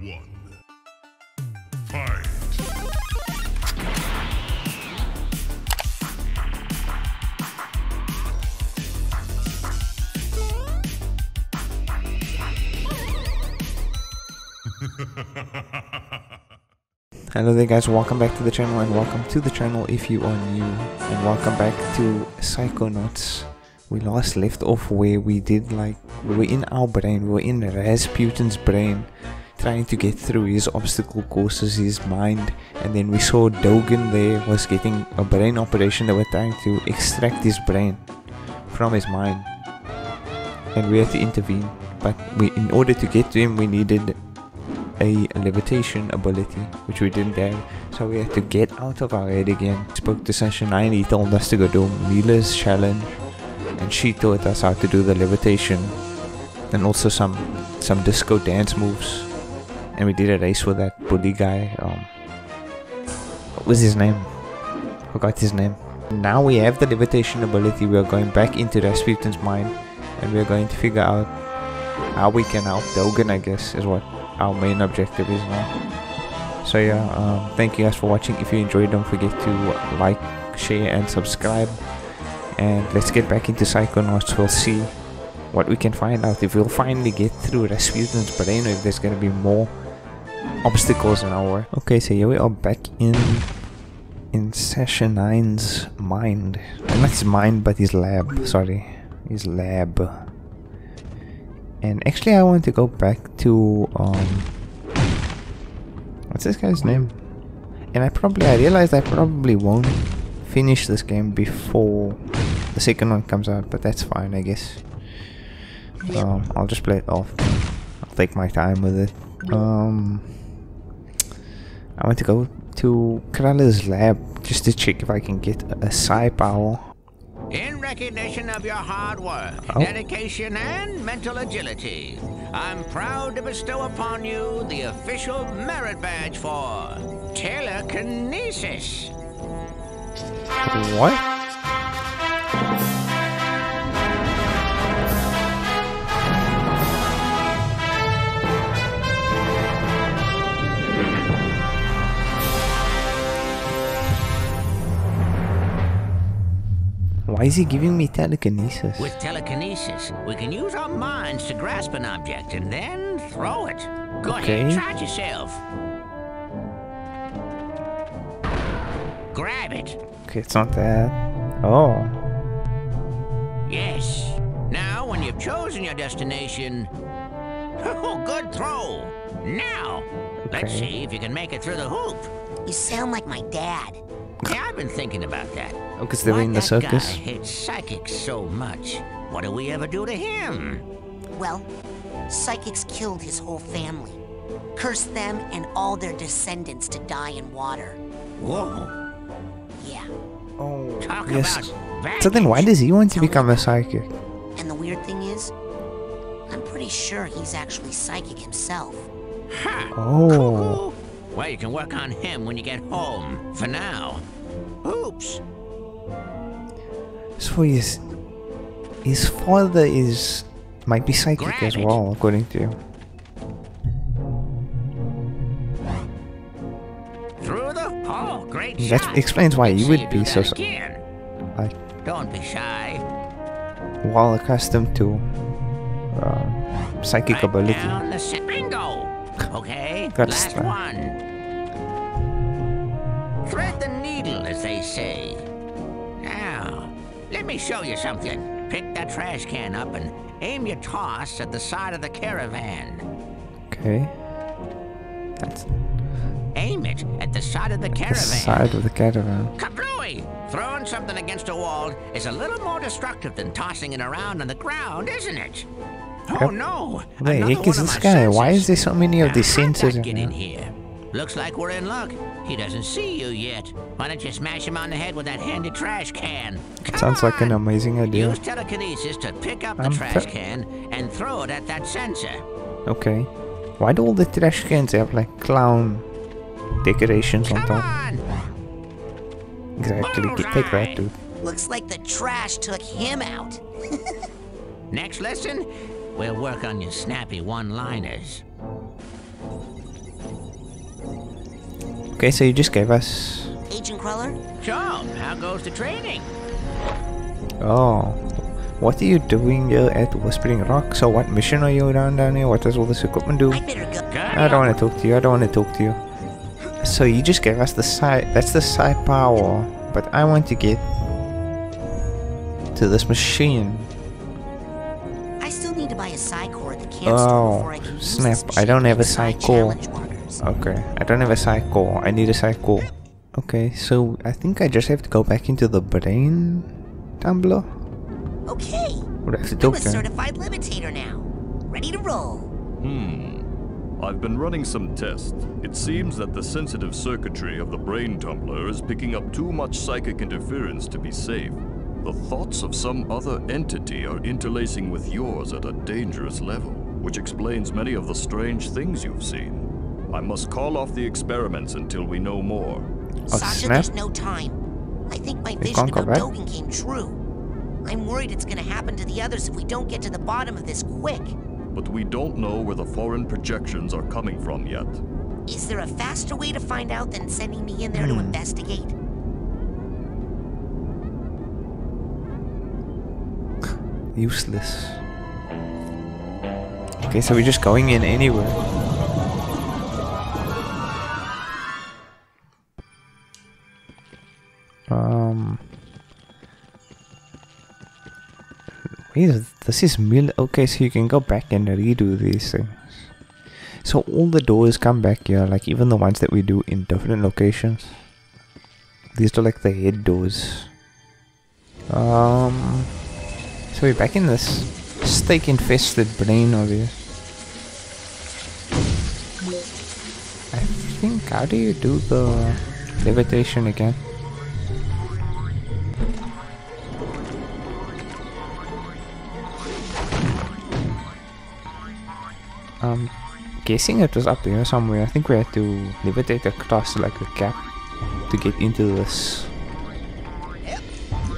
one. Hello there guys, welcome back to the channel and welcome to the channel if you are new and welcome back to Psychonauts. We last left off where we did like, we were in our brain, we were in Razputin's brain trying to get through his obstacle courses, his mind and then we saw Dogen there was getting a brain operation that were trying to extract his brain from his mind and we had to intervene but we, in order to get to him we needed a levitation ability, which we didn't have. So we had to get out of our head again. Spoke to Sasha Nein, he told us to go do Milla's challenge, and she taught us how to do the levitation, and also some some disco dance moves. And we did a race with that bully guy. Um, what was his name? Forgot his name. Now we have the levitation ability. We are going back into Razputin's mind, and we are going to figure out how we can help Dogen. I guess is what our main objective is now. So yeah, um, thank you guys for watching. If you enjoyed, don't forget to like, share, and subscribe. And let's get back into Psychonauts. We'll see what we can find out. If we'll finally get through Razputin's brain, or if there's gonna be more obstacles in our way. Okay, so here we are back in in Sasha Nein's mind. Not his mind, but his lab. Sorry, his lab and actually I want to go back to um what's this guy's name and I probably I realized I probably won't finish this game before the second one comes out but that's fine I guess um, I'll just play it off I'll take my time with it um I want to go to Cruller's lab just to check if I can get a psi power In recognition of your hard work, Oh. dedication, and mental agility, I'm proud to bestow upon you the official merit badge for telekinesis. What? Why is he giving me telekinesis? With telekinesis, we can use our minds to grasp an object and then throw it. Go Okay. ahead, try it yourself. Grab it. Okay, it's not that. Oh. Yes. Now, when you've chosen your destination, oh, good throw. Now, let's see if you can make it through the hoop. You sound like my dad. Yeah, I've been thinking about that. Oh, because they were Why in the that circus. guy hates psychics so much. What do we ever do to him? Well, psychics killed his whole family. Cursed them and all their descendants to die in water. Whoa. Yeah. Oh, Talk yes. about So then why does he want to become a psychic? And the weird thing is, I'm pretty sure he's actually psychic himself. Ha! Oh. Cuckoo. Well, you can work on him when you get home. For now. Oops. So his his father is might be psychic Grab as it. well, according to you. Through the oh, great That shot. explains why he would be so again. like Don't be shy. well accustomed to uh, psychic Right ability. Down the center. Okay. Got Last one. Thread the needle, as they say. Now, let me show you something. Pick that trash can up and aim your toss at the side of the caravan. Okay. That's Aim it at the side of the the caravan. side of the caravan. Kablooey! Throwing something against a wall is a little more destructive than tossing it around on the ground, isn't it? Oh no! The Another heck is this guy? Why is there so many of these sensors in get here? in here? Looks like we're in luck. He doesn't see you yet. Why don't you smash him on the head with that handy trash can? Come Sounds like an amazing idea. Use telekinesis to pick up the I'm trash can and throw it at that sensor. Okay. Why do all the trash cans have like clown decorations on Come top? on! Exactly. Bullseye. Take that, dude. Looks like the trash took him out. Next lesson, we'll work on your snappy one-liners. Okay, so you just gave us. Agent Cruller? So, how goes the training? Oh. What are you doing here at Whispering Rock? So, what mission are you on down here? What does all this equipment do? I better go. I don't want to talk to you. I don't want to talk to you. So, you just gave us the side. That's the side power. But I want to get to this machine. I still need to buy a Psycore at the camp store Oh, before I can use snap. this I don't have a to decide Psycore. challenge markers. Okay, I don't have a cycle. I need a cycle. Okay, so I think I just have to go back into the brain tumbler. Okay, What I have to do? I'm a certified levitator now. Ready to roll. Hmm. I've been running some tests. It seems that the sensitive circuitry of the brain tumbler is picking up too much psychic interference to be safe. The thoughts of some other entity are interlacing with yours at a dangerous level, which explains many of the strange things you've seen. I must call off the experiments until we know more. Oh, Sasha, snap. there's no time. I think my vision can't go about back? Dogen came true. I'm worried it's gonna happen to the others if we don't get to the bottom of this quick. But we don't know where the foreign projections are coming from yet. Is there a faster way to find out than sending me in there to Hmm. investigate? Useless. Okay, so we're just going in anywhere. Wait, this is mil. Okay, so you can go back and redo these things. So all the doors come back here, like even the ones that we do in different locations. These are like the head doors. Um. So we're back in this steak infested brain over here. I think how do you do the levitation again? I'm guessing it was up here somewhere. I think we had to levitate across like a cap to get into this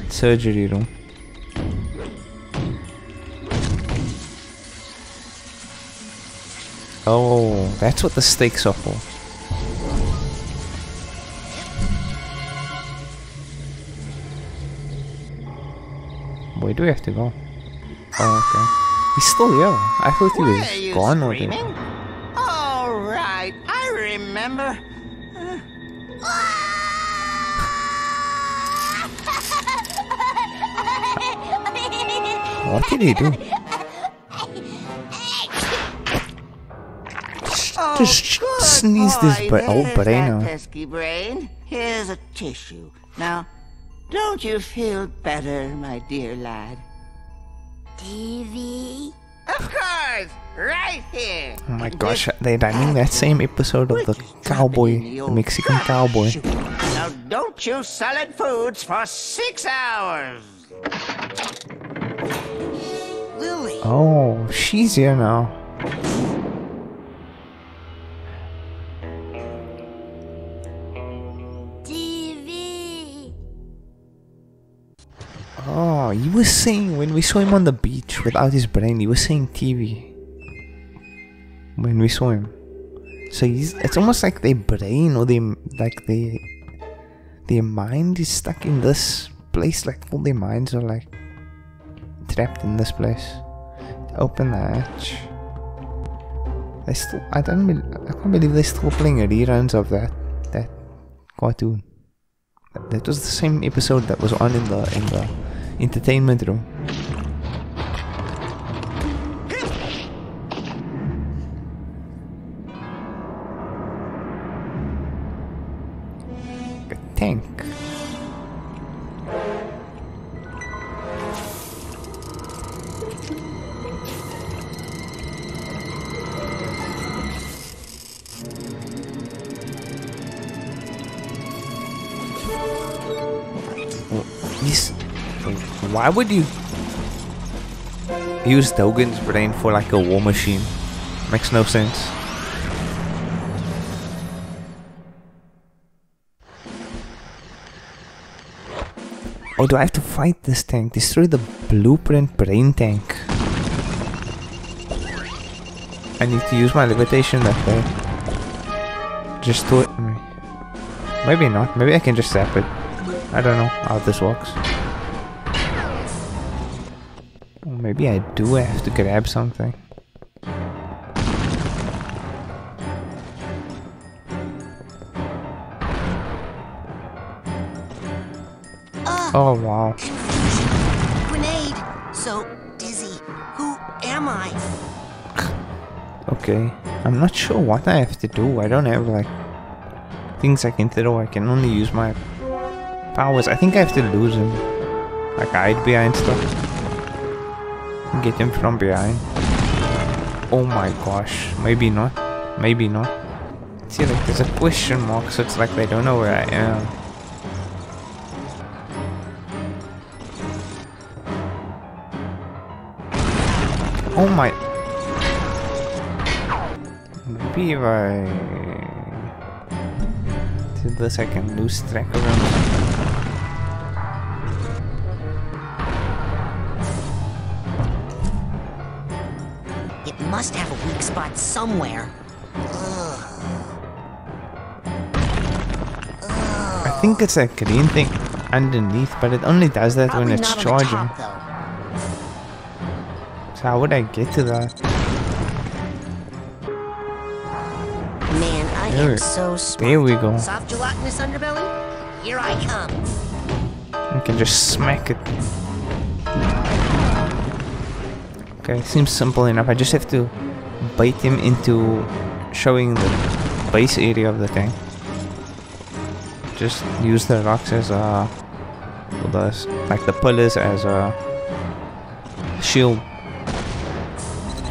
surgery room. Oh, that's what the stakes are for. Where do we have to go? Oh, okay. He's still here. I thought he was gone already. screaming? All right, I remember. What did he do? Oh, Just sneeze this bra- old brain out. pesky brain. Here's a tissue. Now, don't you feel better, my dear lad? TV? Of course, right here. Oh my gosh, they're running that same episode of the Quick, drop it cowboy, the the Mexican cowboy. Now, don't you solid foods for six hours. Lili. Oh, she's here now. Was saying when we saw him on the beach without his brain, he was saying TV. When we saw him. So it's almost like their brain or their like their their mind is stuck in this place, like all their minds are like trapped in this place. Open the hatch. They still I don't I can't believe they're still playing reruns of that that cartoon. That was the same episode that was on in the in the entertainment room. Why would you use Dogen's brain for like a war machine? Makes no sense. Oh, do I have to fight this tank? Destroy the blueprint brain tank. I need to use my levitation way. Just do it. Maybe not. Maybe I can just zap it. I don't know how this works. Maybe I do have to grab something. Ah. Oh wow. Grenade! So dizzy. Who am I? Okay. I'm not sure what I have to do. I don't have like things I can throw. I can only use my powers. I think I have to lose him. Like hide behind stuff. Get him from behind. Oh my gosh. Maybe not. Maybe not. See like there's a question mark so it's like they don't know where I am. Oh my Maybe if I do this I can lose track of him. Somewhere. I think it's a green thing underneath, but it only does that Probably when it's not on the charging. top. So how would I get to that? Man, I There- am so smart. there we go. Soft gelatinous underbelly? Here I come. I can just smack it. Okay, seems simple enough. I just have to bait him into showing the base area of the tank. Just use the rocks as a, like the pillars as a shield,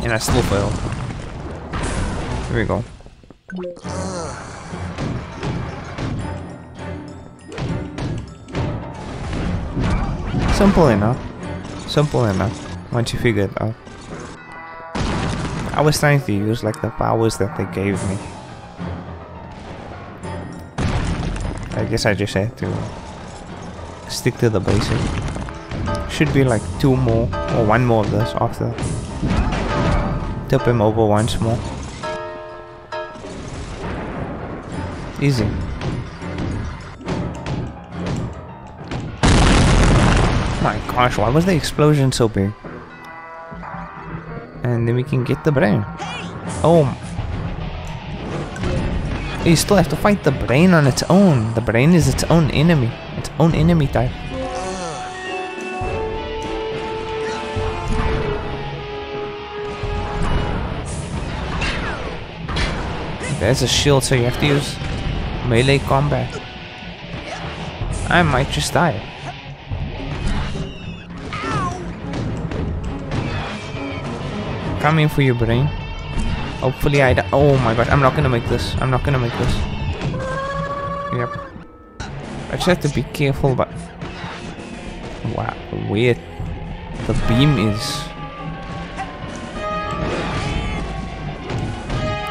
and I still failed. Here we go. Simple enough. Simple enough. Once you figure it out. I was trying to use like the powers that they gave me. I guess I just had to stick to the basic. Should be like two more or one more of this after. Tip him over once more. Easy. My gosh, why was the explosion so big? And then we can get the brain. Oh. You still have to fight the brain on its own. The brain is its own enemy. Its own enemy type. There's a shield, so you have to use melee combat. I might just die. Coming for your brain. Hopefully I. Oh my god, I'm not gonna make this. I'm not gonna make this. Yep. I just have to be careful but wow where the beam is.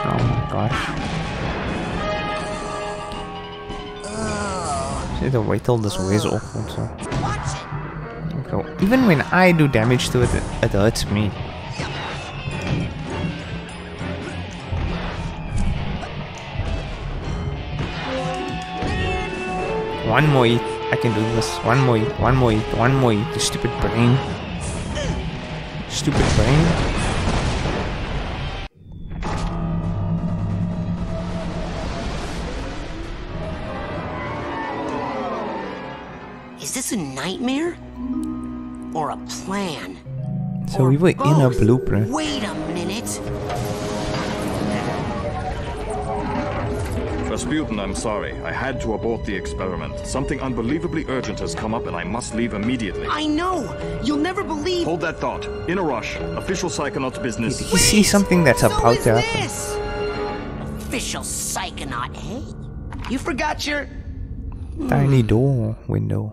Oh my gosh. To wait till this wears off also. Okay. Even when I do damage to it, it hurts me. One more eat. I can do this. One more eat. One more eat. One more eat. You stupid brain. Stupid brain. Is this a nightmare? Or a plan? So Or we were in a blueprint. Wait a minute. Razputin, I'm sorry. I had to abort the experiment. Something unbelievably urgent has come up and I must leave immediately. I know! You'll never believe. Hold that thought. In a rush. Official Psychonauts business. Did He see something that's so about is to happen. this? Official psychonaut, hey? You forgot your. Tiny door window.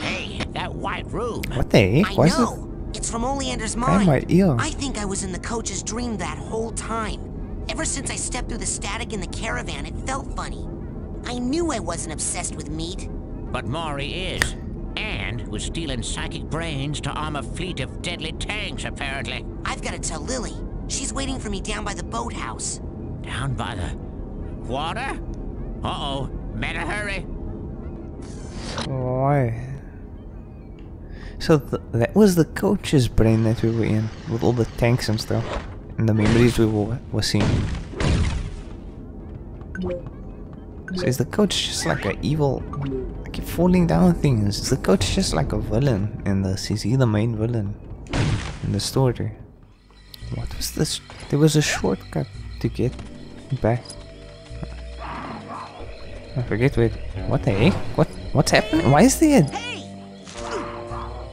Hey, that white room. What the I heck was it? It's from Oleander's Behind mind. my ear. I think I was in the coach's dream that whole time. Ever since I stepped through the static in the caravan, it felt funny. I knew I wasn't obsessed with meat. But Maury is. And was stealing psychic brains to arm a fleet of deadly tanks, apparently. I've got to tell Lili. She's waiting for me down by the boathouse. Down by the water? Uh-oh. Better hurry. Why? So th that was the coach's brain that we were in, with all the tanks and stuff, and the memories we were, were seeing. So is the coach just like an evil, I keep falling down things? Is the coach just like a villain in this? Is he the main villain in the story? What was this? There was a shortcut to get back. I forget wait. What the heck? What what's happening? Why is there a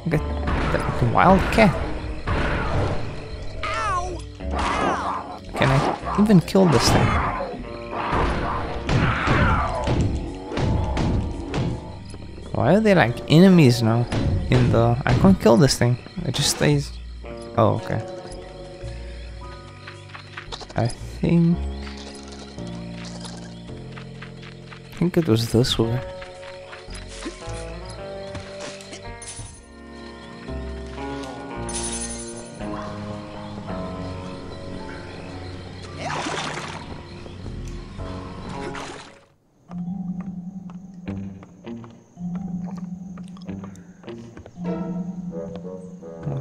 Got the wild cat? Can I even kill this thing? Why are they like enemies now? In the I can't kill this thing. It just stays. Oh okay. I think. I think it was this way.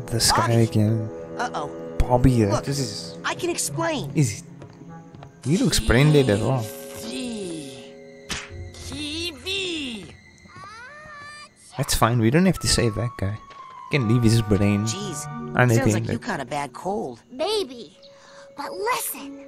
This guy Bobby. again. Uh-oh. Bobby, uh, Look. this is. I can explain. Is it? You look brain dead as well. TV. That's fine, we don't have to save that guy. You can leave his brain. Jeez, And I sounds think like you caught a bad cold. Maybe. But listen.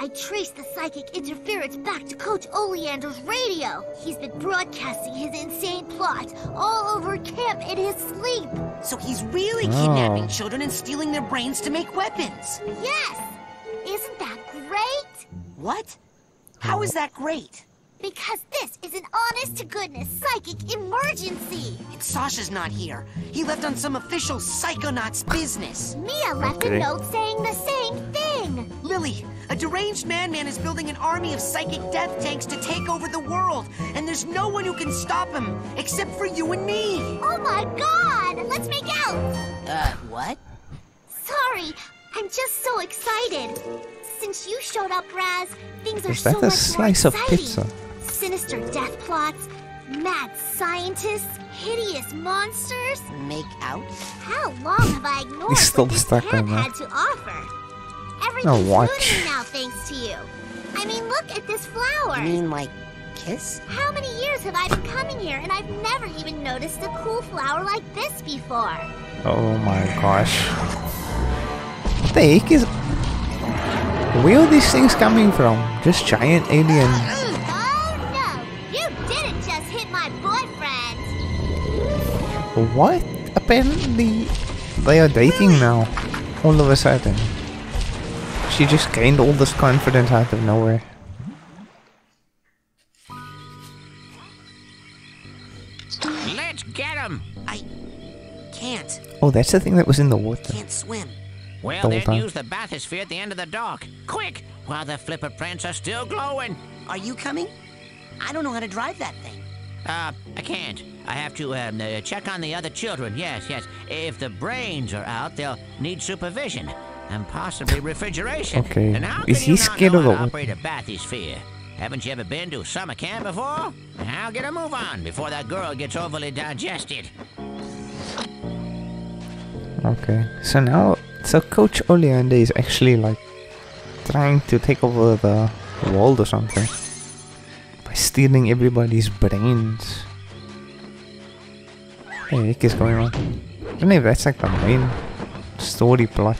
I traced the psychic interference back to Coach Oleander's radio. He's been broadcasting his insane plot all over camp in his sleep. So he's really Oh. kidnapping children and stealing their brains to make weapons. Yes! Isn't that great? What? How is that great? Because this is an honest to goodness psychic emergency. And Sasha's not here. He left on some official psychonauts business. Mia left Okay. a note saying the same thing. Lili, a deranged madman is building an army of psychic death tanks to take over the world, and there's no one who can stop him except for you and me. Oh my god! Let's make out! Uh, what? Sorry, I'm just so excited. Since you showed up, Raz, things are Is so that a much slice more of pizza? Sinister death plots, mad scientists, hideous monsters. Make out? How long have I ignored He's still what this camp had to offer? Everything's watch. blooming now thanks to you. I mean, look at this flower. I mean like kiss? How many years have I been coming here and I've never even noticed a cool flower like this before? Oh my gosh. What the heck is. Where are these things coming from? Just giant alien. Oh no! You didn't just hit my boyfriend! What? Apparently, they are dating now. All of a sudden. She just gained all this confidence out of nowhere. Let's get him. I can't. Oh, that's the thing that was in the water. Can't swim. Well, The then use the bathysphere at the end of the dock. Quick, while the flipper prints are still glowing. Are you coming? I don't know how to drive that thing. Uh, I can't. I have to um, uh, check on the other children. Yes, yes. If the brains are out, they'll need supervision and possibly refrigeration. Okay. And how Is he scared of how the operate a bathysphere? Haven't you ever been to summer camp before? Now get a move on before that girl gets overly digested. Okay. So now, so Coach Oleander is actually like trying to take over the world or something by stealing everybody's brains. What the heck is going on? I don't know if that's like the main story plot.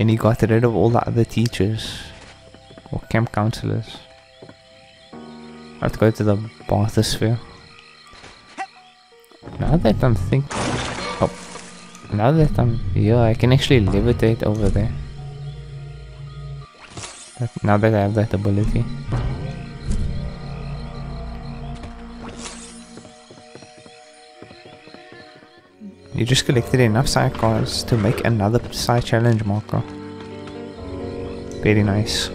And he got rid of all the other teachers or camp counselors. I have to go to the bathysphere. Now that I'm think, oh, now that I'm here, I can actually levitate over there. Now that I have that ability. You just collected enough side cards to make another side challenge marker. Very nice.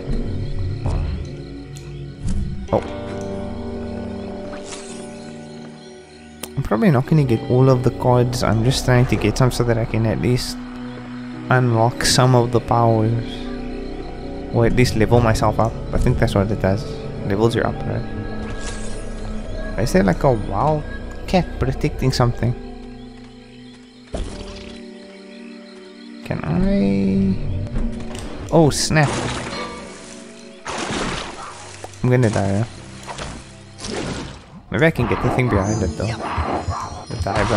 Oh. I'm probably not going to get all of the cards. I'm just trying to get some so that I can at least unlock some of the powers. Or at least level myself up. I think that's what it does. Levels you up, right? Is there like a wild cat protecting something? Can I... Oh snap! I'm gonna die? Maybe I can get the thing behind it though. The dive.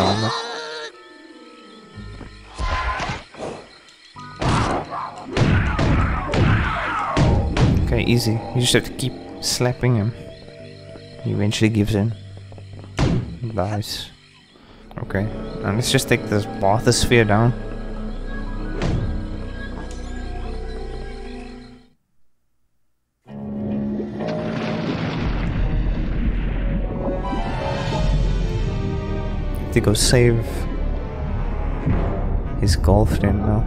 Okay, easy. You just have to keep slapping him. He eventually gives in. Dies. Okay. And let's just take this bathysphere down. To go save his girlfriend now.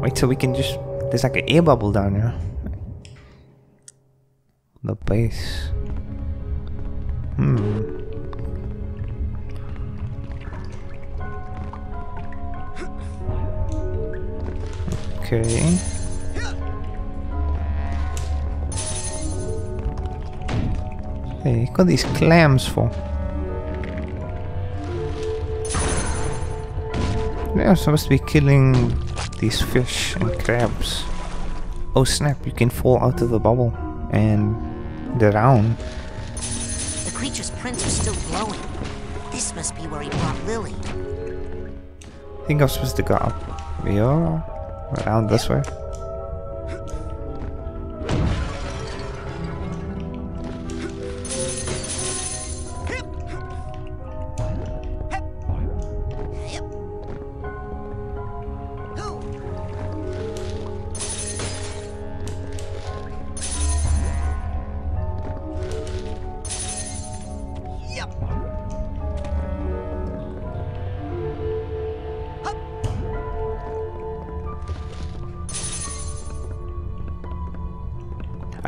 Wait till we can just... There's like an air bubble down here. The base. Hmm. Okay. Hey, what are these clams for? They're supposed to be killing these fish and crabs. Oh snap, you can fall out of the bubble and drown. The creature's prints are still glowing. This must be where he brought Lili. I think I'm supposed to go up here, around this way.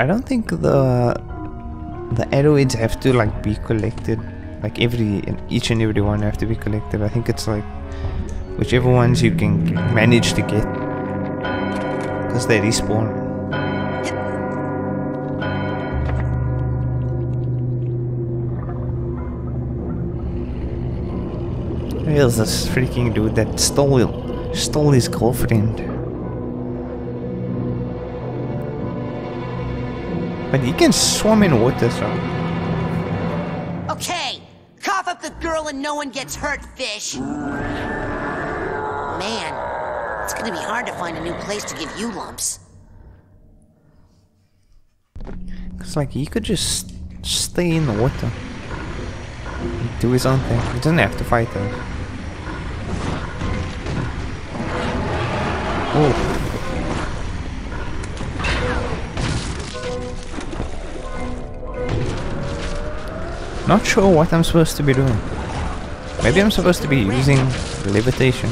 I don't think the the arrowheads have to like be collected. Like every and each and every one have to be collected. I think it's like whichever ones you can manage to get, because they respawn. Here's this freaking dude that stole stole his girlfriend. But he can swim in water, so Okay, cough up the girl and no one gets hurt, fish. Man, it's gonna be hard to find a new place to give you lumps. Cause like he could just stay in the water. Do his own thing. He doesn't have to fight us. Oh. Not sure what I'm supposed to be doing. Maybe I'm supposed to be using levitation.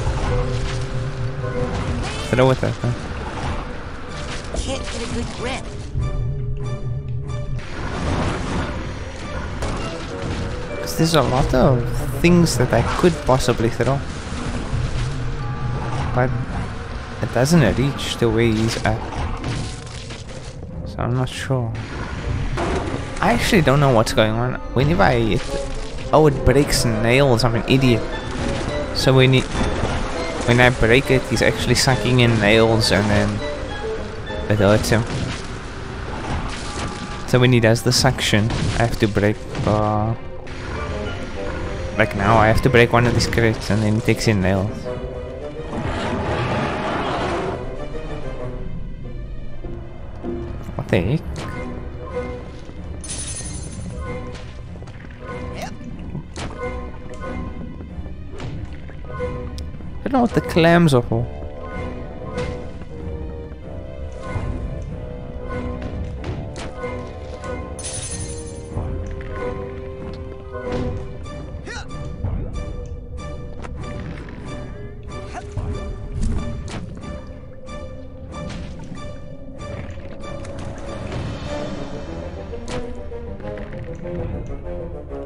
Throw it at her. Can't get a good grip. Because there's a lot of things that I could possibly throw. But it doesn't reach the way he's at. So I'm not sure. I actually don't know what's going on. Whenever I Oh, it breaks nails. I'm an idiot. So when he, when I break it, he's actually sucking in nails and then it hurts him. So when he does the suction, I have to break uh, like now, I have to break one of these crates and then it takes in nails. What the heck? I don't know what the clams are for.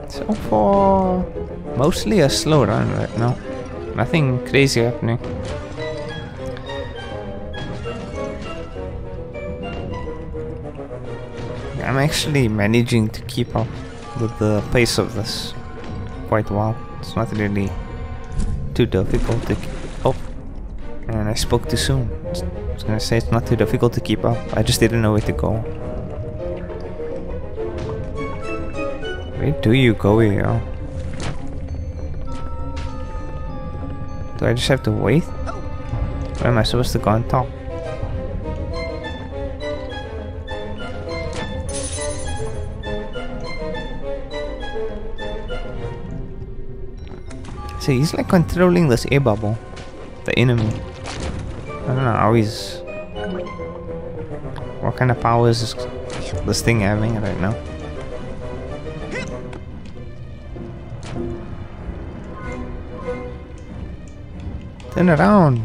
So far, mostly a slowdown right now. Nothing crazy happening. I'm actually managing to keep up with the pace of this quite well. It's not really too difficult to keep up. Oh, and I spoke too soon. I was gonna say it's not too difficult to keep up. I just didn't know where to go. Where do you go here? Do I just have to wait? Where am I supposed to go on top? See, he's like controlling this air bubble. The enemy. I don't know how he's... What kind of powers is this thing having right now? Turn around.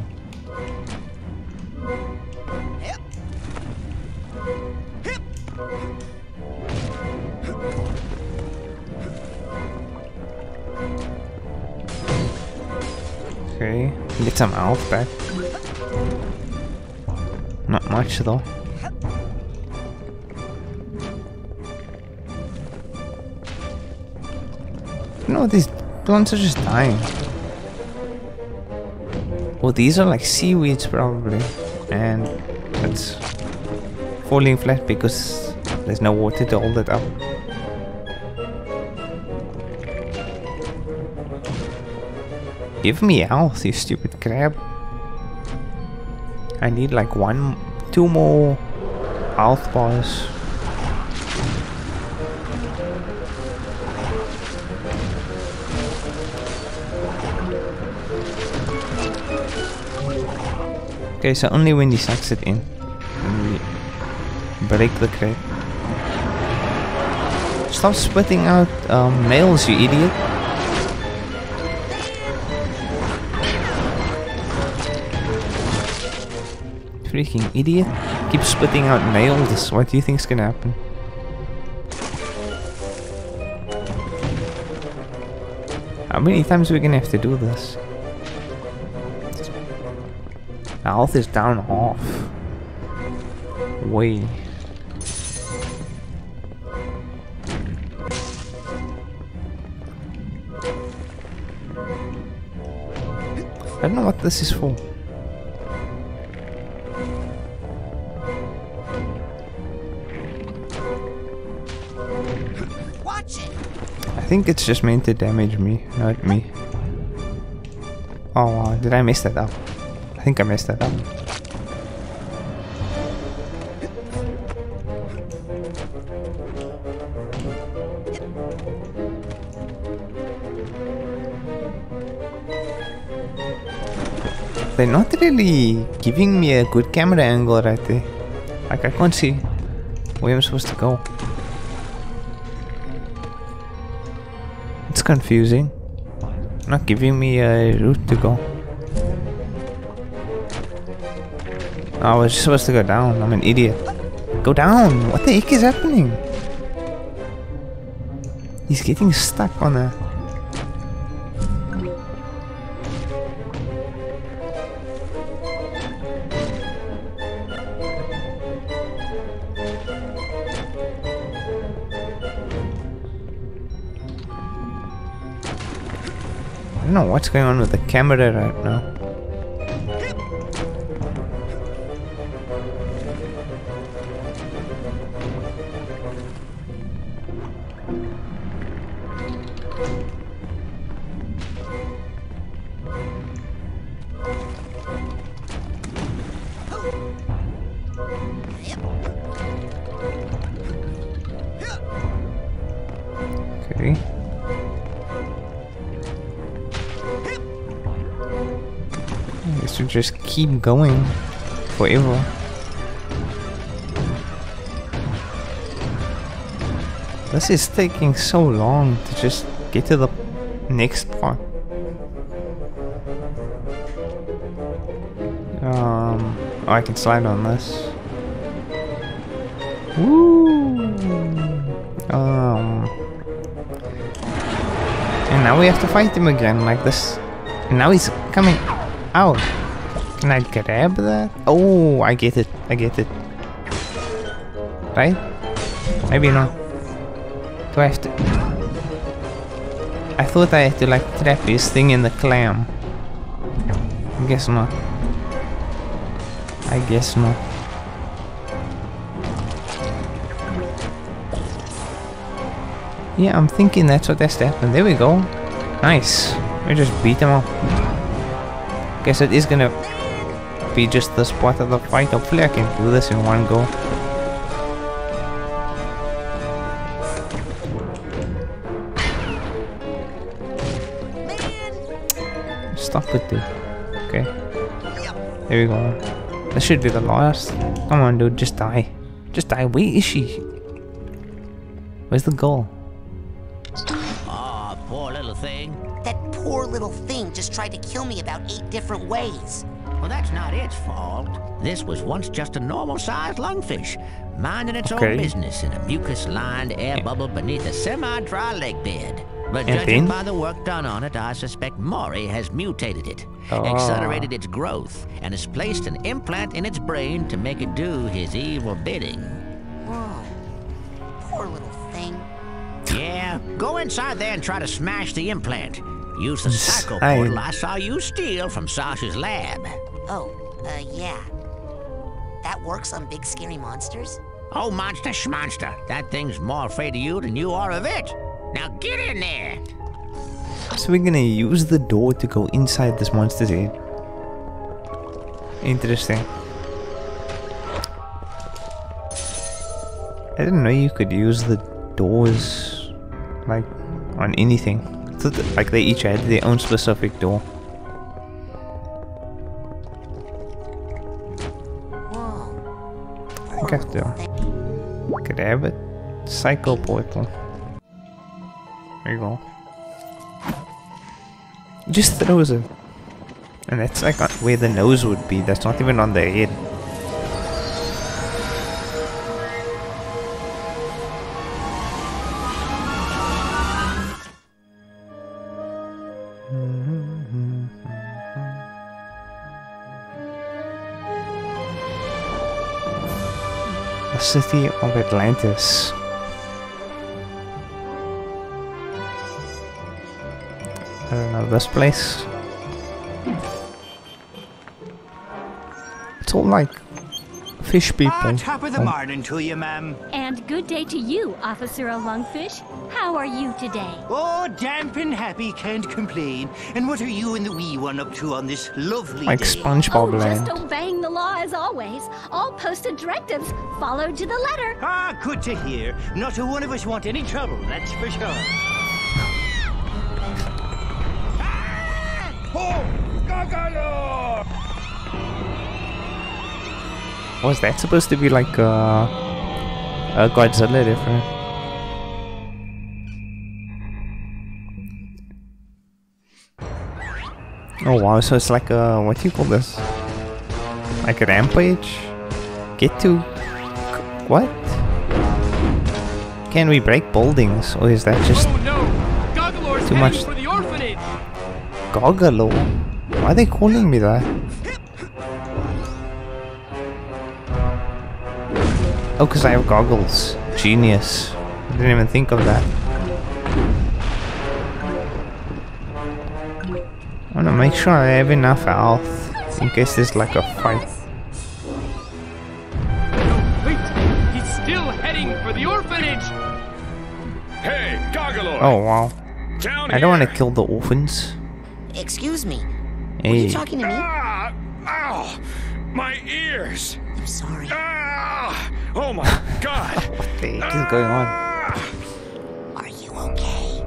Okay, get some health back. Not much though. No, these plants are just dying. Well, these are like seaweeds probably, and it's falling flat because there's no water to hold it up. Give me health, you stupid crab. I need like one, two more health bars. Okay, so only when he sucks it in. Break the crate. Stop spitting out um, nails, you idiot. Freaking idiot. Keep spitting out nails. What do you think's gonna happen? How many times are we gonna have to do this? Health is down off. Way. I don't know what this is for. Watch it. I think it's just meant to damage me, not me. Oh wow, did I mess that up? Think I messed that. They're not really giving me a good camera angle right there. Like I can't see where I'm supposed to go. It's confusing. Not giving me a route to go. I was supposed to go down. I'm an idiot. Go down! What the heck is happening? He's getting stuck on a... I don't know what's going on with the camera right now. Keep going forever. This is taking so long to just get to the next part. Um, oh, I can slide on this. Woo! Um. And now we have to fight him again, like this. And now he's coming out. Can I grab that? Oh, I get it. I get it. Right? Maybe not. Do I have to... I thought I had to like trap this thing in the clam. I guess not. I guess not. Yeah, I'm thinking that's what has to happen. There we go. Nice. We just beat him up. Guess it is gonna be just the spot of the fight. Hopefully I can do this in one go. Stop it, dude. Okay. There we go. This should be the last. Come on, dude. Just die. Just die. Where is she? Where's the goal? Oh, ah, poor little thing. That poor little thing just tried to kill me about eight different ways. Well, that's not its fault. This was once just a normal-sized lungfish, minding its Okay. own business in a mucus-lined air bubble beneath a semi-dry lake bed. But And judging then? by the work done on it, I suspect Maury has mutated it, Oh. accelerated its growth, and has placed an implant in its brain to make it do his evil bidding. Whoa. Poor little thing. Yeah, go inside there and try to smash the implant. Use the psycho portal I saw you steal from Sasha's lab. Oh, uh, yeah. That works on big scary monsters? Oh, monster schmonster. That thing's more afraid of you than you are of it. Now get in there. So we're gonna use the door to go inside this monster's head. Interesting. I didn't know you could use the doors like on anything. I thought that, like they each had their own specific door. Have to grab it. Psycho portal. There you go. Just throws it. And that's like uh, where the nose would be. That's not even on the head. City of Atlantis. I don't know this place. It's all like fish people. Ah, top of the Oh, morning to you, ma'am. And good day to you, Officer Lungfish. How are you today? Oh, damp and happy, can't complain. And what are you and the wee one up to on this lovely like day? SpongeBob oh, land. just obeying the law as always. All posted directives followed to the letter. Ah, good to hear. Not a one of us want any trouble, that's for sure. Was that supposed to be like uh, a Godzilla different? Oh wow, so it's like a what do you call this? Like a rampage? Get to what? Can we break buildings, or is that just Oh no! Too much- for the orphanage! Goggle? Why are they calling me that? Oh, because I have goggles. Genius. I didn't even think of that. I want to make sure I have enough health in case there's like a fight. No, wait! He's still heading for the orphanage! Hey, Goggalor! Oh wow. Down I don't want to kill the orphans. Excuse me. Were Hey. you talking to me? Ah! Ow! My ears! I'm sorry. Ah! Oh my god! What the heck is going on? Ah! Are you okay?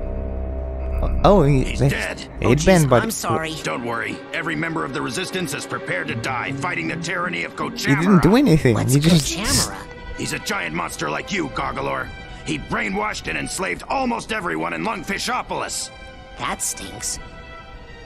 Oh, he, He's there's dead. Oh, Headband, jeez, but I'm sorry. Don't worry, every member of the resistance is prepared to die fighting the tyranny of Kochamara. he didn't do anything. What's he just Kochamara? He's a giant monster like you, Goggalor. He brainwashed and enslaved almost everyone in Lungfishopolis. That stinks.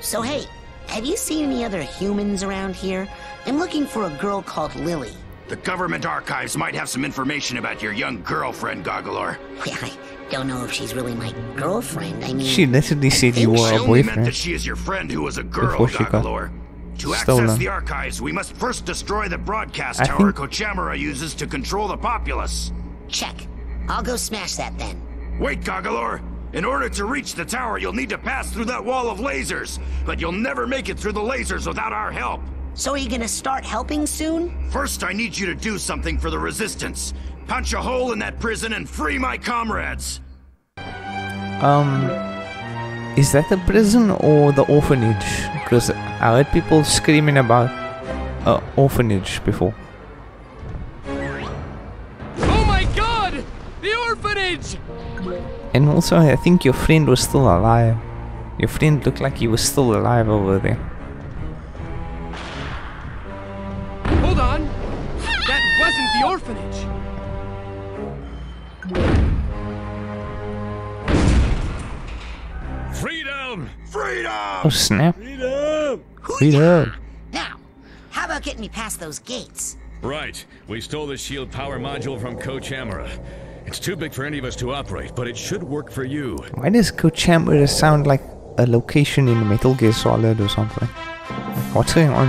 So hey, have you seen any other humans around here? I'm looking for a girl called Lili. The government archives might have some information about your young girlfriend, Goggalor. I, Don't know if she's really my girlfriend. I mean, She literally said you She were a only meant that she is your friend who was a girl, Before she got Goggalor. To stolen. access the archives, we must first destroy the broadcast I tower think- Kochamara uses to control the populace. check. I'll go smash that then. Wait, Goggalor! In order to reach the tower, you'll need to pass through that wall of lasers. But you'll never make it through the lasers without our help. So are you gonna start helping soon? First, I need you to do something for the Resistance. Punch a hole in that prison and free my comrades. Um, is that the prison or the orphanage? Because I heard people screaming about a orphanage before. Oh my god! The orphanage! And also, I think your friend was still alive. Your friend looked like he was still alive over there. Oh snap! Freedom! Freedom! Now, how about getting me past those gates? Right. We stole the shield power module from Kochamara. It's too big for any of us to operate, but it should work for you. Why does Kochamara sound like a location in Metal Gear Solid or something? Like, what's going on?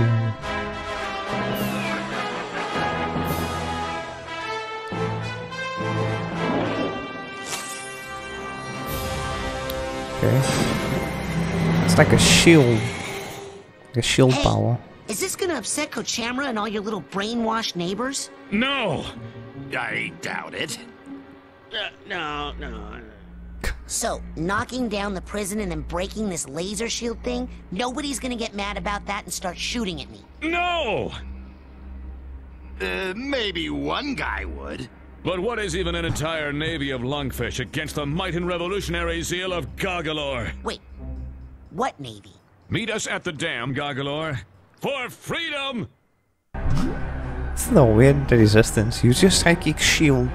here? Okay. It's like a shield. Like a shield Hey. power. Is this gonna upset Kochamara and all your little brainwashed neighbors? No! I doubt it. no, no. So, knocking down the prison and then breaking this laser shield thing, nobody's gonna get mad about that and start shooting at me. No! Uh, maybe one guy would. But what is even an entire navy of lungfish against the might and revolutionary zeal of Goggalor? Wait, what navy? Meet us at the dam, Goggalor. For freedom! It's the weird resistance. Use your psychic shield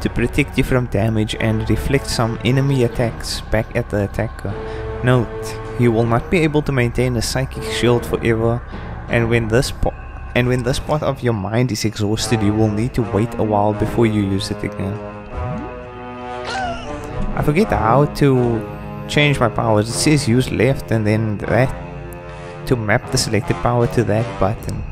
to protect you from damage and reflect some enemy attacks back at the attacker. Note, you will not be able to maintain a psychic shield forever, and when this po- and when this part of your mind is exhausted, you will need to wait a while before you use it again. I forget how to change my powers. It says use left and then that to map the selected power to that button.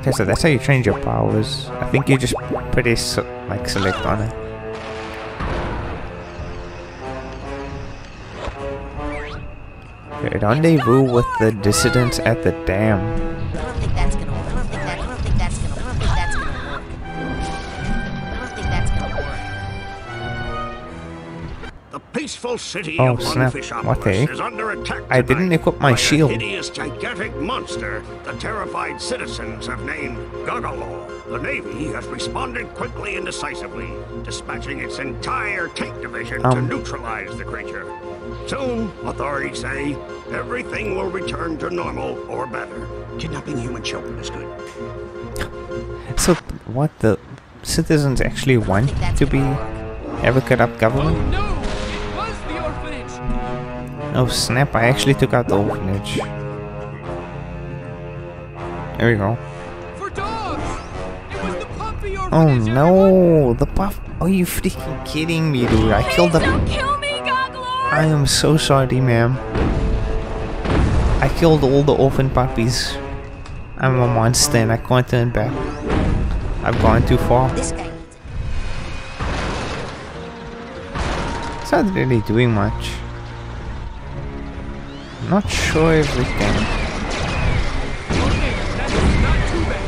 Okay, so that's how you change your powers. I think you just press like select on it. Rendezvous with the dissidents at the dam. Peaceful city Oh, of snap. Lungfishopolis What the is under attack I didn't equip my shield. A hideous, gigantic monster the terrified citizens have named Goggalor. The Navy has responded quickly and decisively, dispatching its entire tank division to Um. neutralize the creature. Soon, authorities say, everything will return to normal or better. Kidnapping human children is good. So, what the citizens actually want to be have a corrupt government? No! Oh snap! I actually took out the orphanage. There we go. For dogs! It was the puppy Oh no! The puff! Are you freaking kidding me, dude? I killed the. Don't kill me, I am so sorry, ma'am. I killed all the orphan puppies. I'm a monster and I can't turn back. I've gone too far. This guy needs it. It's not really doing much. Not sure if we can Okay, that is not too bad.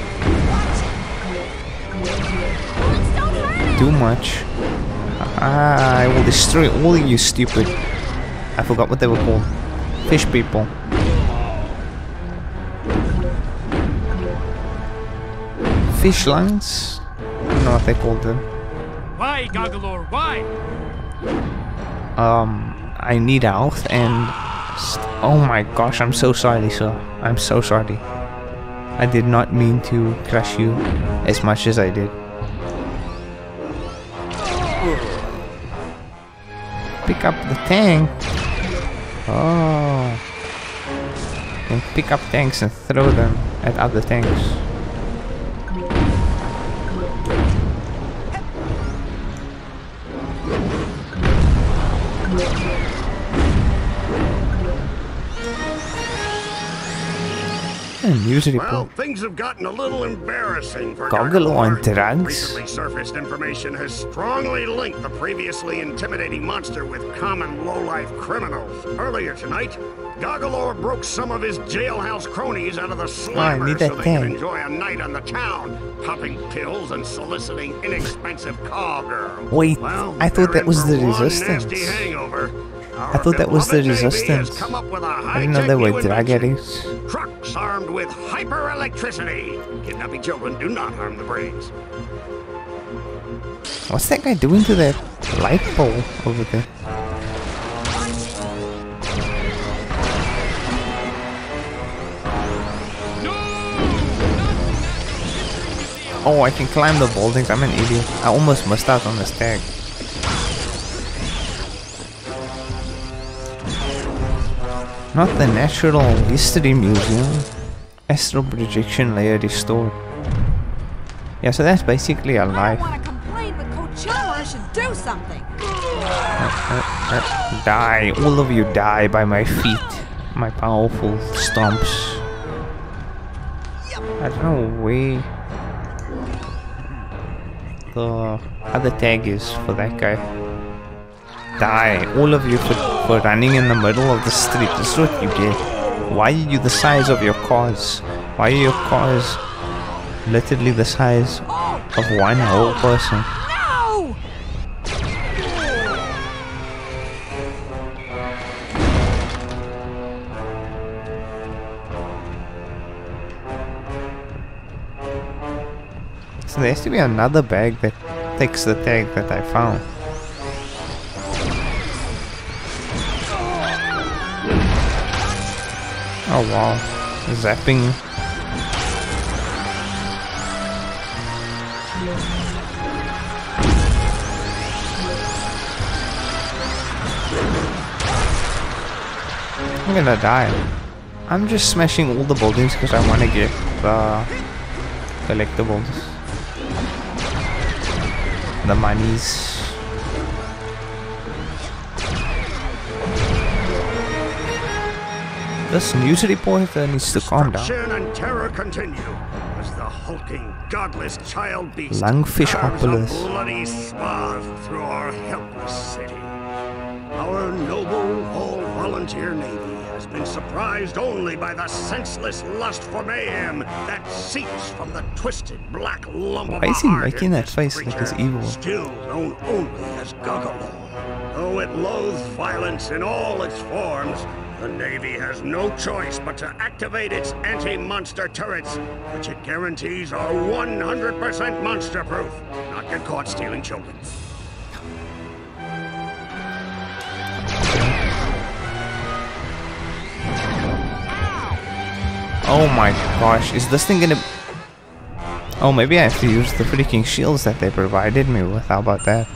Bullets don't hurt! do much. Ah, I will destroy all of you stupid. I forgot what they were called. Fish people. Fish lungs? I don't know what they called them. Why, Goggalor, why? Um, I need health and... Oh my gosh, I'm so sorry, sir. I'm so sorry. I did not mean to crush you as much as I did. Pick up the tank. Oh. And pick up tanks and throw them at other tanks. Well, things have gotten a little embarrassing for Goggalor drugs? Recently surfaced information has strongly linked the previously intimidating monster with common low-life criminals. Earlier tonight, Goggalor broke some of his jailhouse cronies out of the oh, I slammer need so they thing. can enjoy a night on the town, popping pills and soliciting inexpensive call girls. Wait, Well, I thought that was the resistance. nasty hangover. I thought that was the beloved Navy has resistance. come up with a I didn't know they were drug Trucks armed with hyper electricity. Kidnapping children do not harm the brains. What's that guy doing to that light pole over there? Oh, I can climb the buildings. I'm an idiot. I almost missed out on this tag. Not the Natural History Museum. Astral projection layer restored. Yeah, so that's basically a life. to complain, but Coachella should do something. Uh, die. All of you die by my feet. My powerful stomps. I don't know where the other tag is for that guy. Die. All of you for, for running in the middle of the street. This is what you get. Why are you the size of your cars? Why are your cars literally the size of one whole person? No! So there has to be another bag that takes the tag that I found. Oh wow. Zapping. I'm gonna die. I'm just smashing all the buildings because I want to get the collectibles. The monies. This news reporter needs to calm down. And terror continue as the hulking, godless child beast a Opolis. bloody swath through our helpless city. Our noble, all-volunteer navy has been surprised only by the senseless lust for mayhem that seeps from the twisted black lump Why is he making that face like he's evil? Still known only as. Though it loathes violence in all its forms, the Navy has no choice but to activate its anti-monster turrets, which it guarantees are 100% monster-proof. Not get caught stealing children. Oh my gosh, is this thing gonna... Oh, maybe I have to use the freaking shields that they provided me with. How about that?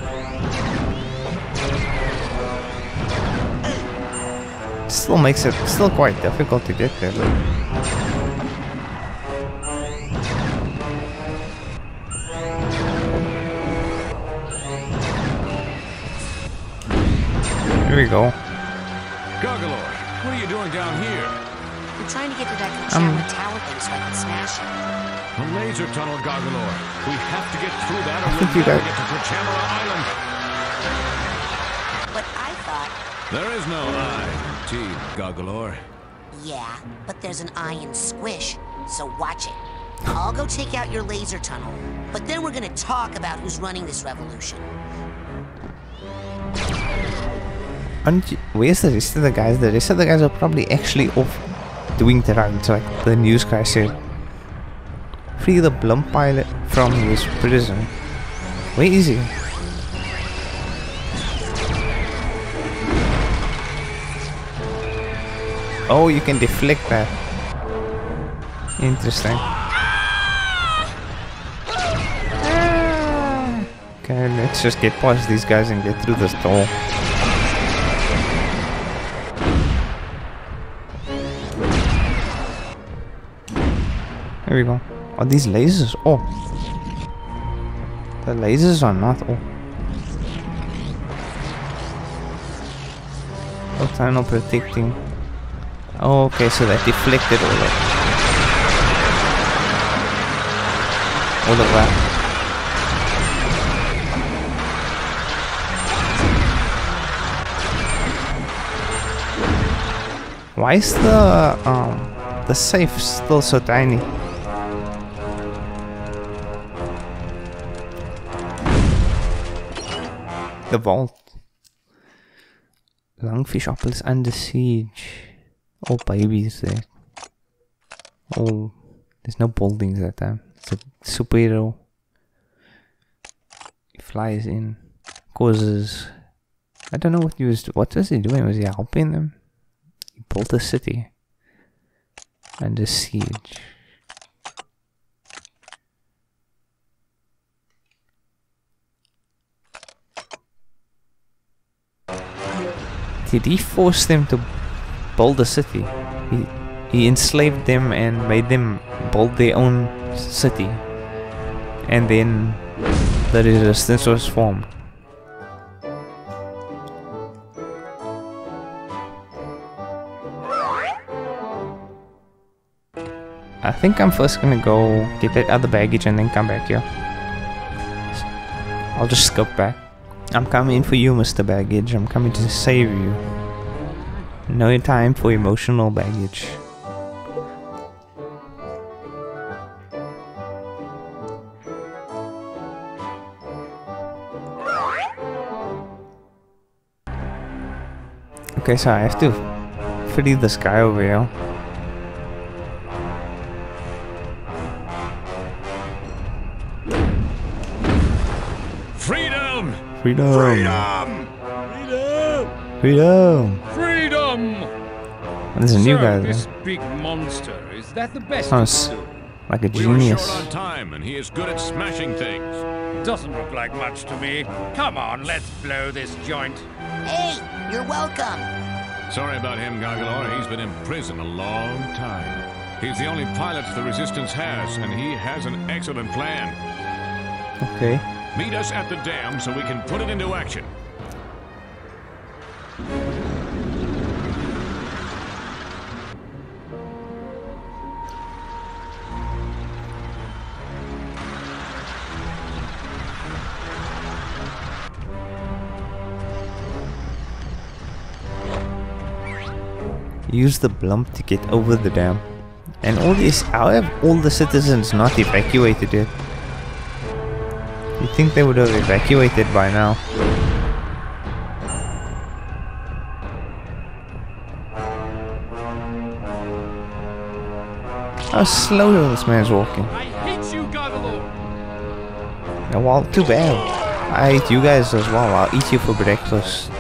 Still makes it still quite difficult to get there, but... Here we go. Goggalor, what are you doing down here? I'm trying to get to that Um, Coachella tower thing so I can smash it. The laser tunnel, Goggalor. We have to get through that or we'll you never got- get to Trichamera Island. There is no I, T, Goggalor. yeah, but there's an eye in Squish, so watch it. I'll go take out your laser tunnel, but then we're gonna talk about who's running this revolution. Aren't where's the rest of the guys? The rest of the guys are probably actually off doing drugs, like the news guy said. Free the Blump pilot from his prison. Where is he? Oh, you can deflect that. Interesting. Okay, let's just get past these guys and get through this door. There we go. Are these lasers? Oh. The lasers are not. Oh. Tunnel protecting. Oh, okay, so that deflected all of all of that. Why is the um the safe still so tiny? The vault. Lungfishopolis under siege. Oh babies there. Oh there's no buildings at that time. It's a superhero. He flies in. Causes I don't know what he was what was he doing? Was he helping them? He built a city. Under siege. Did he force them to build a city? He, he enslaved them and made them build their own city. And then the resistance was formed. I think I'm first gonna go get that other baggage and then come back here. I'll just scope back. I'm coming for you, Mr. Baggage. I'm coming to save you. No time for emotional baggage. Okay, so I have to free this guy over here. Freedom! Freedom! Freedom! Freedom! Freedom! There's a new so, guy this there. big monster, is that the best Sounds you can do? like a genius. We were genius. short on time, and he is good at smashing things. Doesn't look like much to me. Come on, let's blow this joint. Hey, you're welcome. Sorry about him, Goggalor. He's been in prison a long time. He's the only pilot the Resistance has, and he has an excellent plan. Okay. Meet us at the dam so we can put it into action. Use the blump to get over the dam. And all this, how have all the citizens not evacuated yet? you think they would have evacuated by now. How slow this man's walking. I hate you! Yeah, well, too bad. I hate you guys as well. I'll eat you for breakfast.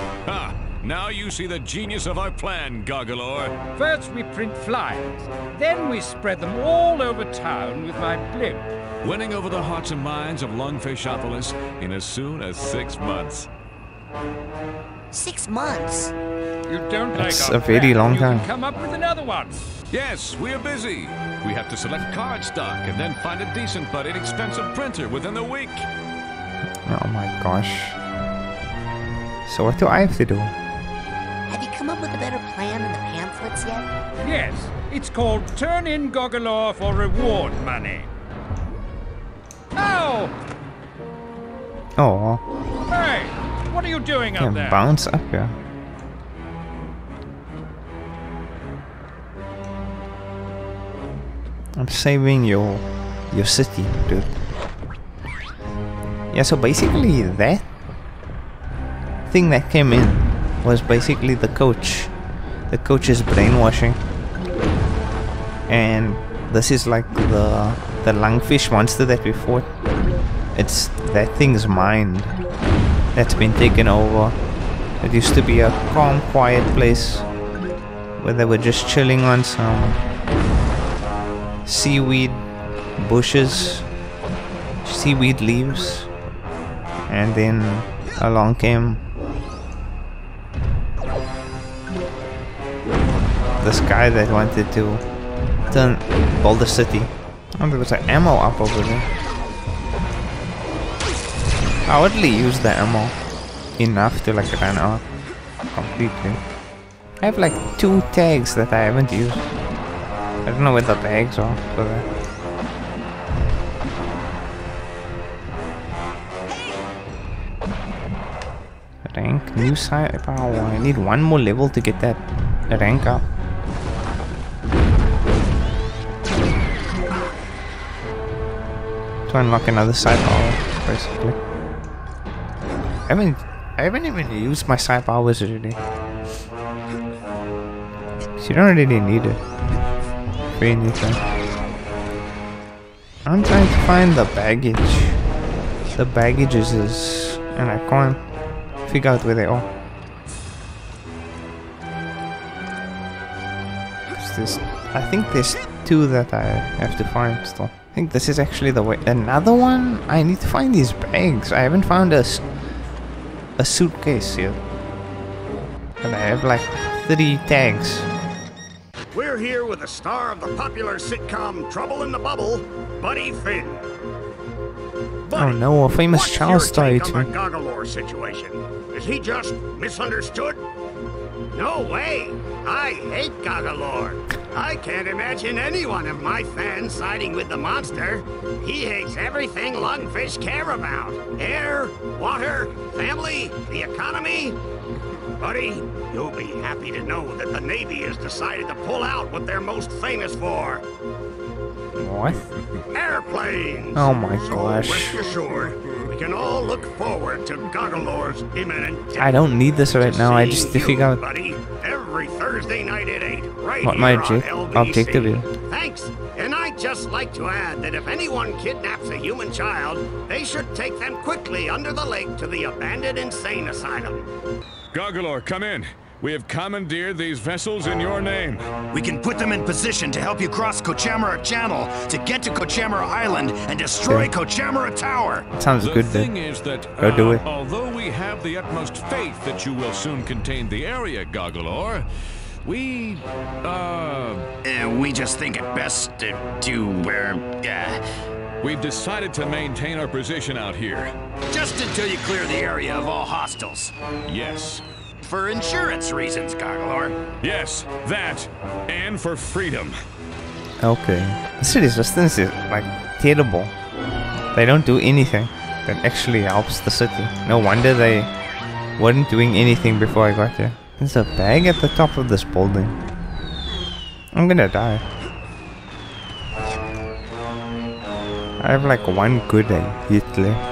Ha! Now you see the genius of our plan, Goggalor. First we print flyers, then we spread them all over town with my blimp. Winning over the hearts and minds of Lungfishopolis in as soon as six months. Six months? You don't That's like a very plan, long time. come up with another one. Yes, we are busy. We have to select cardstock and then find a decent but inexpensive printer within the week. Oh my gosh. So what do I have to do? Have you come up with a better plan than the pamphlets yet? Yes, it's called Turn in Goggalor for reward money. Oh! Oh, Hey! What are you doing up can there? bounce up here. I'm saving your your city, dude. Yeah, so basically that thing that came in was basically the coach. The coach's brainwashing. And this is like the the lungfish monster that we fought. It's that thing's mind that's been taken over. It used to be a calm, quiet place where they were just chilling on some seaweed bushes, seaweed leaves, and then along came this guy that wanted to turn Boulder City. Oh, there was an ammo up over there. I hardly used the ammo enough to like run out completely. I have like two tags that I haven't used. I don't know where the tags are for that. Uh, rank, new side power. Oh, I need one more level to get that rank up. To unlock another side power, basically. I haven't I haven't even used my side powers really. So you don't really need it for anything. I'm trying to find the baggage. The baggages is and I can't figure out where they are. This, I think there's two that I have to find still. I think this is actually the way. Another one? I need to find these bags. I haven't found a, a suitcase yet. And I have like three tags. We're here with the star of the popular sitcom Trouble in the Bubble, Buddy Finn. Oh, Buddy, oh no, a famous child story too. Goggalor situation. Is he just misunderstood? No way! I hate Goggalor. I can't imagine any one of my fans siding with the monster. He hates everything lungfish care about. Air, water, family, the economy. Buddy, you'll be happy to know that the Navy has decided to pull out what they're most famous for. What? Airplanes! Oh my so gosh. rest assured, we can all look forward to Goggalor's imminent death. I don't need this right now, I just to figure out buddy, every Thursday night at 8, right what my here object on LBC. objective is. Thanks. And I'd just like to add that if anyone kidnaps a human child, they should take them quickly under the lake to the abandoned insane asylum. Goggalor, come in. We have commandeered these vessels in your name. We can put them in position to help you cross Kochamara Channel to get to Kochamara Island and destroy Okay. Kochamara Tower. Sounds the good, thing dude. is that, Go do uh, it. although we have the utmost faith that you will soon contain the area, Goggalor, we, uh... Uh, we just think it best to do where, uh, We've decided to maintain our position out here. just until you clear the area of all hostiles. Yes. For insurance reasons, Goggalor. Yes, that, and for freedom. Okay. The city resistance is like terrible. They don't do anything that actually helps the city. No wonder they weren't doing anything before I got there. There's a bag at the top of this building. I'm gonna die. I have like one good hit left.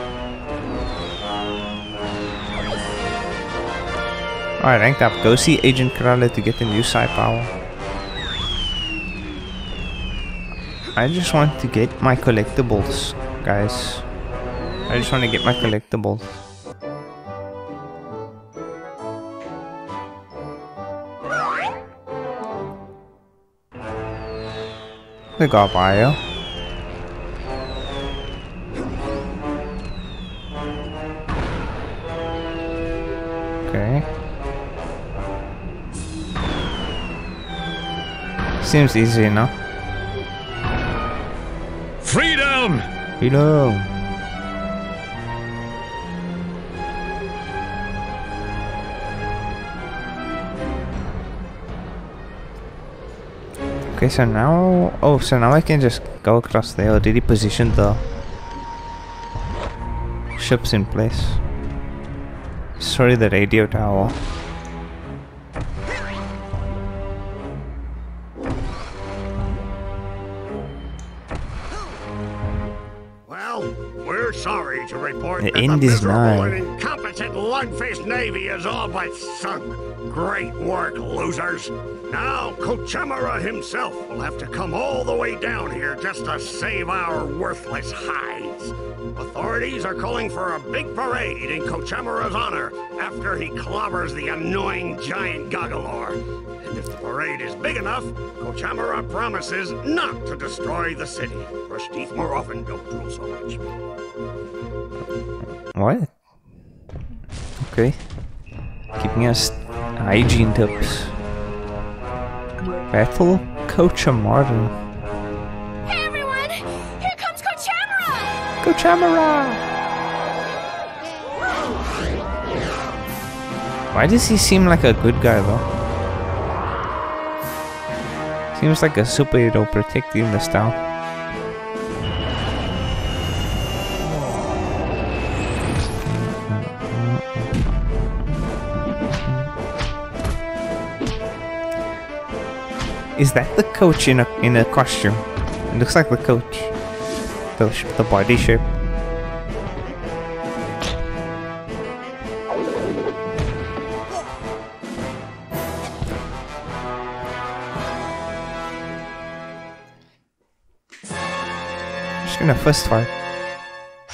Alright, ranked up. Go see Agent Cruller to get the new psi power. I just want to get my collectibles, guys. I just want to get my collectibles. The Garbayo. Seems easy enough. Freedom! Freedom! Okay, so now... Oh, so now I can just go across there. Did he position the ships in place. Sorry, the radio tower. The end is nigh. incompetent Lungfish Navy is all but sunk. Great work, losers. Now, Kochamara himself will have to come all the way down here just to save our worthless hides. Authorities are calling for a big parade in Kochamara's honor after he clobbers the annoying giant Goggalor. And if the parade is big enough, Kochamara promises not to destroy the city. Brush teeth more often, don't drool so much. What? Okay. Giving us hygiene tips. Battle Kochamara. Hey everyone! Here comes Kochamara! Cochamara! Why does he seem like a good guy though? Seems like a superhero protecting the star. Is that the coach in a in a costume? It looks like the coach. The the body shape. Just gonna first fight.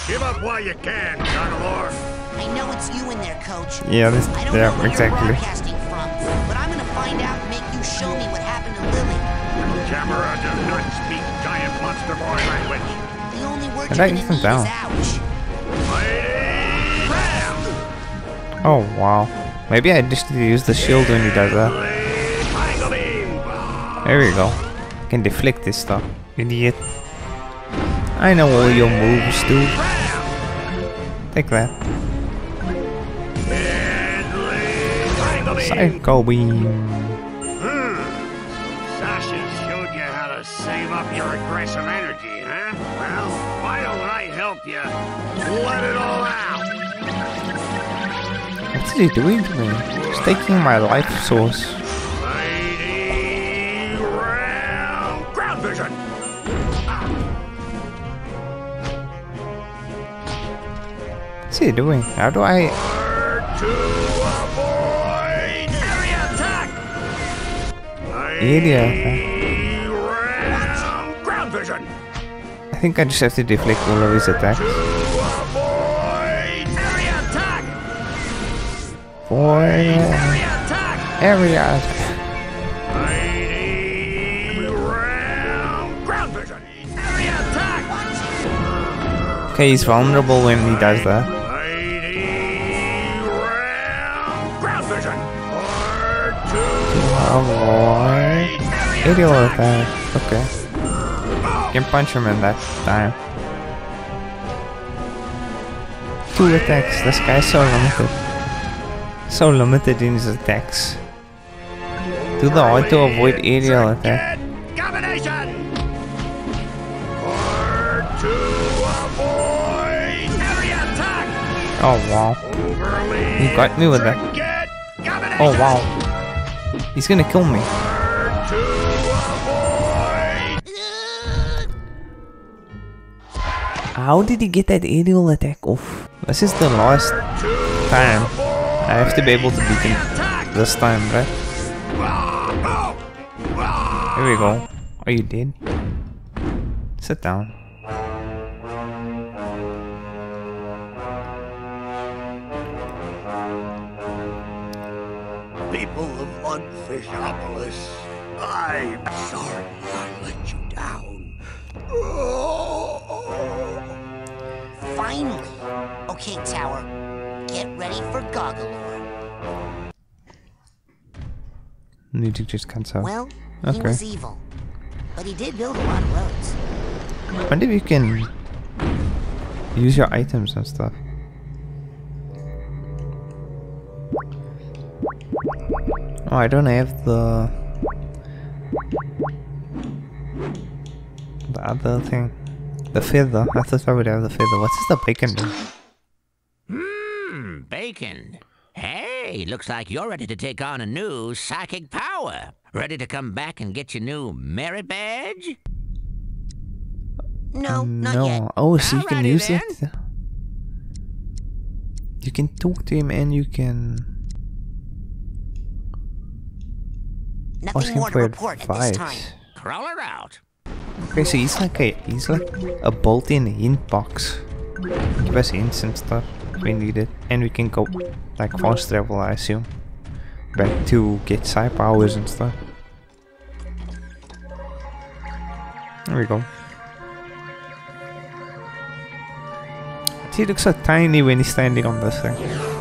Give up while you can, Goggalor. I know it's you in there, Coach. Yeah, this yeah, exactly. Giant boy language. The only word I you're like gonna down. Oh wow. Maybe I just need to use the shield when he does that. There we go. I Can deflect this stuff. Idiot. I know all your moves, dude. Take that. Psycho beam. What's he doing to me? He's taking my life source. What's he doing? How do I... Idiot. I think I just have to deflect all of his attacks. Area attack. Ground vision. Okay, he's vulnerable when he does that. Ground. Oh boy. Aerial attack. Okay. Can punch him in that time. Two attacks. This guy's so limited. So limited in his attacks. Do the hard to avoid aerial attack. Combination. Oh wow. He got me with that. Oh wow. He's gonna kill me. How did he get that aerial attack off? This is the last time. I have to be able to beat him this time, right? Here we go. Are you dead? Sit down. People of Mudfishopolis, I'm sorry I let you down. Oh. Finally. Okay, Tower. Get ready for Goggalor. Need to just cancel. Well, he okay. was evil. But he did build a lot of roads. wonder if you can use your items and stuff. Oh, I don't have the the other thing, the feather. I thought I would have the feather. What is the bacon? do? Bacon. Hey, looks like you're ready to take on a new psychic power. Ready to come back and get your new merit badge? No, not no. yet. Oh, so you can use then. it. You can talk to him and you can ask Nothing him more to for report at this time. advice. Cruller out. Okay, so he's like a he's like a built-in hint box. Give us hints and stuff we need it, and we can go like fast travel, I assume, back to get psi powers and stuff. There we go. He looks so tiny when he's standing on this thing.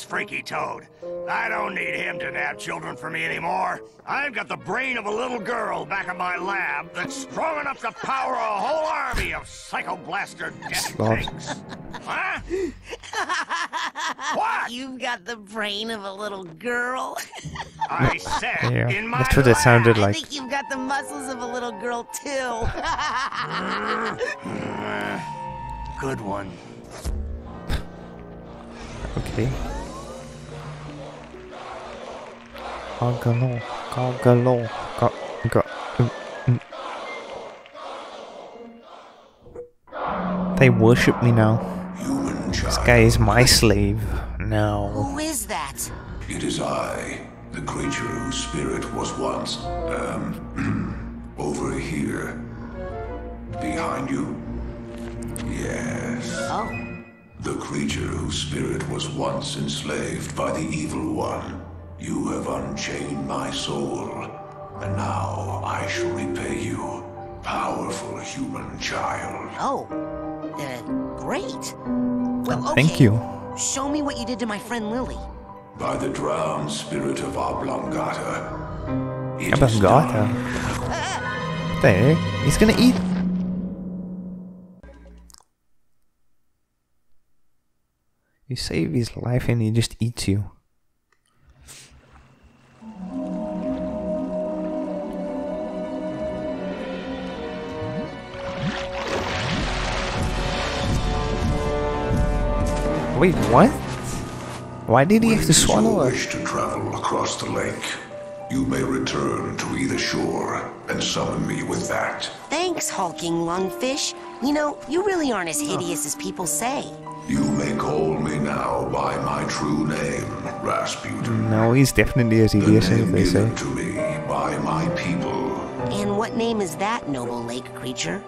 This freaky toad. I don't need him to nab children for me anymore. I've got the brain of a little girl back in my lab that's strong enough to power a whole army of psychoblaster death tanks. Huh? what? You've got the brain of a little girl. I said Yeah, in my that's what it sounded like. I think you've got the muscles of a little girl too. Good one. Okay. Goggalor, Goggalor, gar, gar, mm, mm. They worship me now. This guy is my slave now. Who is that? It is I, the creature whose spirit was once, um, over here. Behind you? Yes. Oh. The creature whose spirit was once enslaved by the evil one. You have unchained my soul, and now I shall repay you, powerful human child. Oh. Uh, great. Well, okay. Thank you. Show me what you did to my friend Lili. By the drowned spirit of Oblongata. It is Oblongata? done. What the heck? He's gonna eat. You save his life and he just eats you. Wait, what? Why did he have to swallow her? wish to travel across the lake, you may return to either shore and summon me with that. Thanks, hulking lungfish. You know, you really aren't as hideous as people say. You may call me now by my true name, Rasputin. No, he's definitely as hideous as they say. To me by my people. And what name is that, noble lake creature?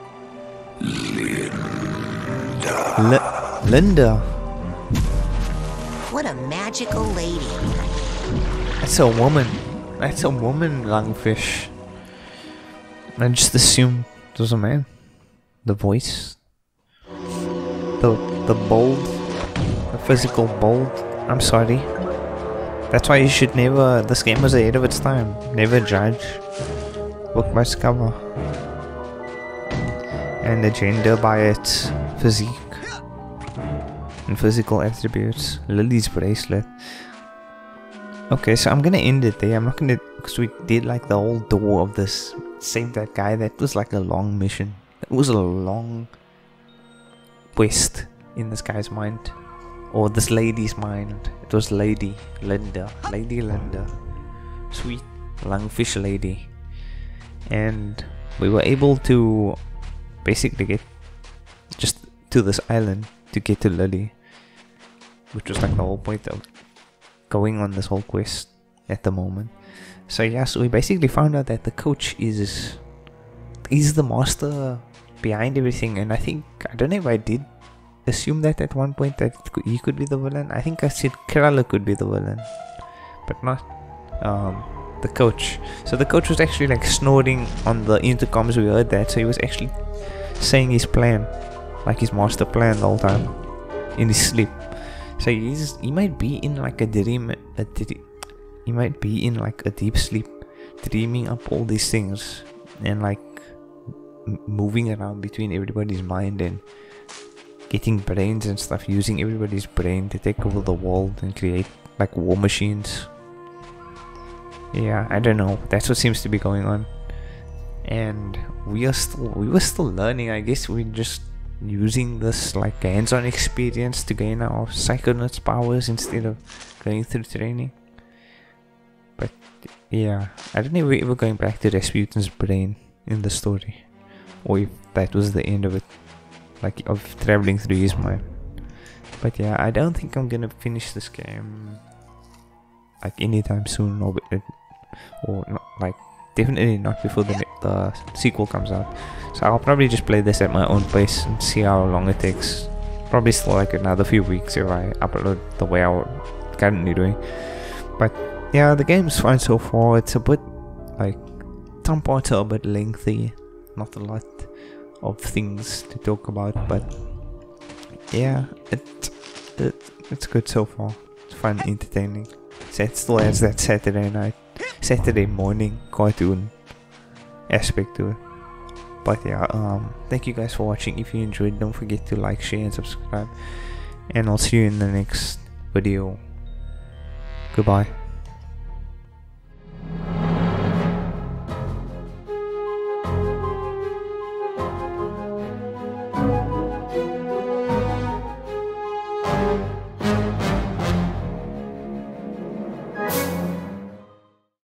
Li- Linda. What a magical lady. That's a woman. That's a woman, lungfish. I just assumed it was a man. The voice. The the bold. The physical bold. I'm sorry. That's why you should never this game was ahead of its time. Never judge. Book by cover. And the gender by its physique. And physical attributes. Lili's bracelet. Okay, so I'm gonna end it there. I'm not gonna because we did like the whole door of this save that guy. That was like a long mission. It was a long quest in this guy's mind, or this lady's mind. It was Lady Linda, Lady Linda, sweet lungfish lady, and we were able to basically get just to this island to get to Lily, which was like the whole point of going on this whole quest at the moment. So yeah, so we basically found out that the coach is is the master behind everything, and I think I don't know if I did assume that at one point that he could be the villain. I think I said Cruller could be the villain, but not um, the coach. So the coach was actually like snoring on the intercoms. We heard that, so he was actually saying his plan, like his master plan the whole time in his sleep. So he's he might be in like a dream, a dre- he might be in like a deep sleep, dreaming up all these things and like moving around between everybody's mind and getting brains and stuff, using everybody's brain to take over the world and create like war machines. Yeah, I don't know. That's what seems to be going on. And we are still we were still learning. I guess we're just using this like hands-on experience to gain our psychonauts powers instead of going through training. But yeah, I don't know if we're ever going back to Razputin's brain in the story, or if that was the end of it, like of traveling through his mind. But yeah, I don't think I'm gonna finish this game like anytime soon, or or not, like definitely not before the the sequel comes out. So I'll probably just play this at my own pace and see how long it takes. Probably still like another few weeks if I upload the way I was currently doing. But yeah, the game's fine so far. It's a bit like some parts are a bit lengthy, not a lot of things to talk about, but yeah, it it, it's good so far. It's fun, entertaining. So It still has that Saturday night, Saturday morning cartoon aspect to it. But yeah, um, thank you guys for watching. If you enjoyed, don't forget to like, share, and subscribe. And I'll see you in the next video. Goodbye.